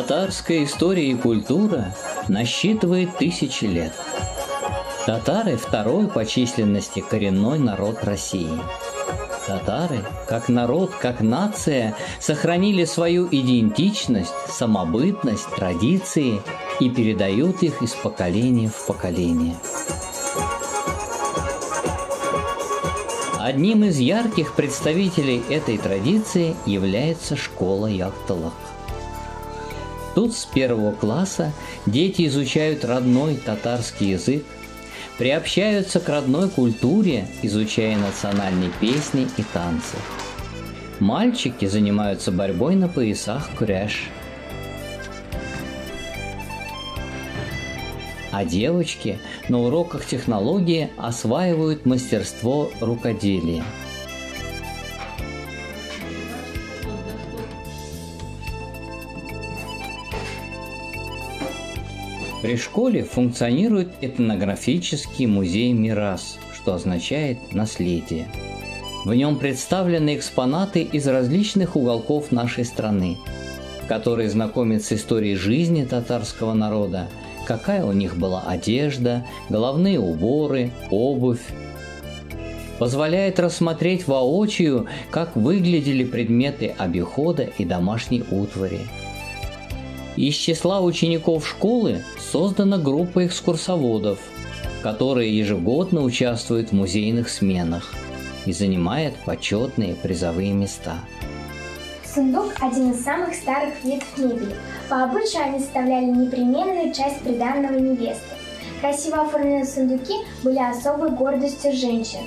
Татарская история и культура насчитывает тысячи лет. Татары – второй по численности коренной народ России. Татары, как народ, как нация, сохранили свою идентичность, самобытность, традиции и передают их из поколения в поколение. Одним из ярких представителей этой традиции является школа Яхталах. Тут с первого класса дети изучают родной татарский язык, приобщаются к родной культуре, изучая национальные песни и танцы. Мальчики занимаются борьбой на поясах куряш. А девочки на уроках технологии осваивают мастерство рукоделия – При школе функционирует этнографический музей «Мирас», что означает «наследие». В нем представлены экспонаты из различных уголков нашей страны, которые знакомят с историей жизни татарского народа, какая у них была одежда, головные уборы, обувь, позволяет рассмотреть воочию, как выглядели предметы обихода и домашней утвари – из числа учеников школы создана группа экскурсоводов, которые ежегодно участвуют в музейных сменах и занимает почетные призовые места. Сундук – один из самых старых видов мебели. По обычаю они составляли непременную часть приданного невесты. Красиво оформленные сундуки были особой гордостью женщин.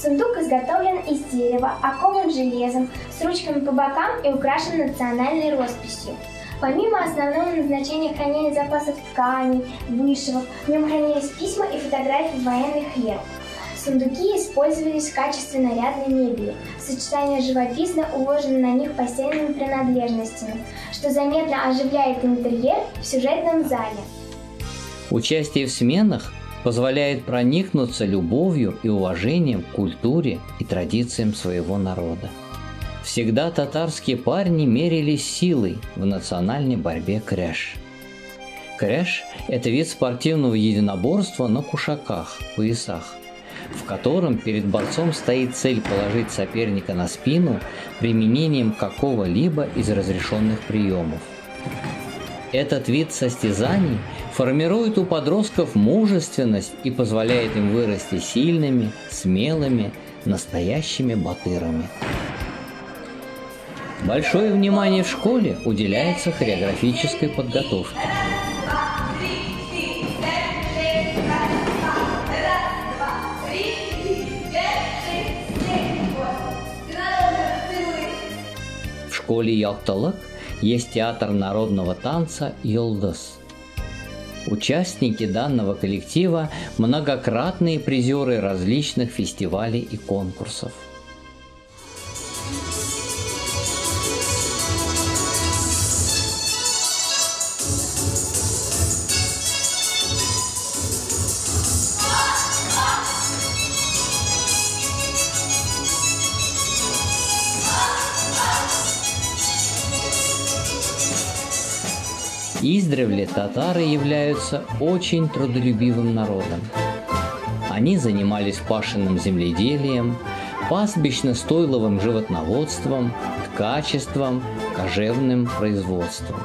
Сундук изготовлен из дерева, окован железом, с ручками по бокам и украшен национальной росписью – Помимо основного назначения хранения запасов тканей, вышивок, в нем хранились письма и фотографии военных лет. Сундуки использовались в качестве нарядной мебели, сочетание живописно уложено на них постельными принадлежностями, что заметно оживляет интерьер в сюжетном зале. Участие в сменах позволяет проникнуться любовью и уважением к культуре и традициям своего народа. Всегда татарские парни мерились силой в национальной борьбе кряж. Кряж – это вид спортивного единоборства на кушаках, поясах, в котором перед борцом стоит цель положить соперника на спину применением какого-либо из разрешенных приемов. Этот вид состязаний формирует у подростков мужественность и позволяет им вырасти сильными, смелыми, настоящими батырами. Большое внимание в школе уделяется хореографической подготовке. В школе Ялталык есть театр народного танца «Йолдас». Участники данного коллектива – многократные призеры различных фестивалей и конкурсов – Издревле татары являются очень трудолюбивым народом. Они занимались пашенным земледелием, пастбищно-стойловым животноводством, ткачеством, кожевным производством.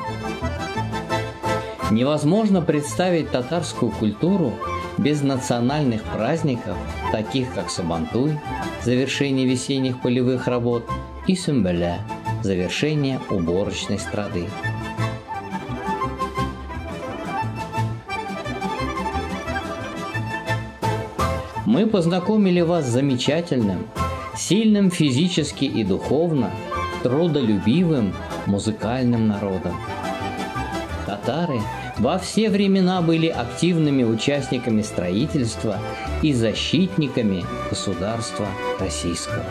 Невозможно представить татарскую культуру без национальных праздников, таких как Сабантуй, завершение весенних полевых работ, и Сюмбеля, завершение уборочной страды. Мы познакомили вас с замечательным, сильным физически и духовно, трудолюбивым музыкальным народом. Татары во все времена были активными участниками строительства и защитниками государства российского.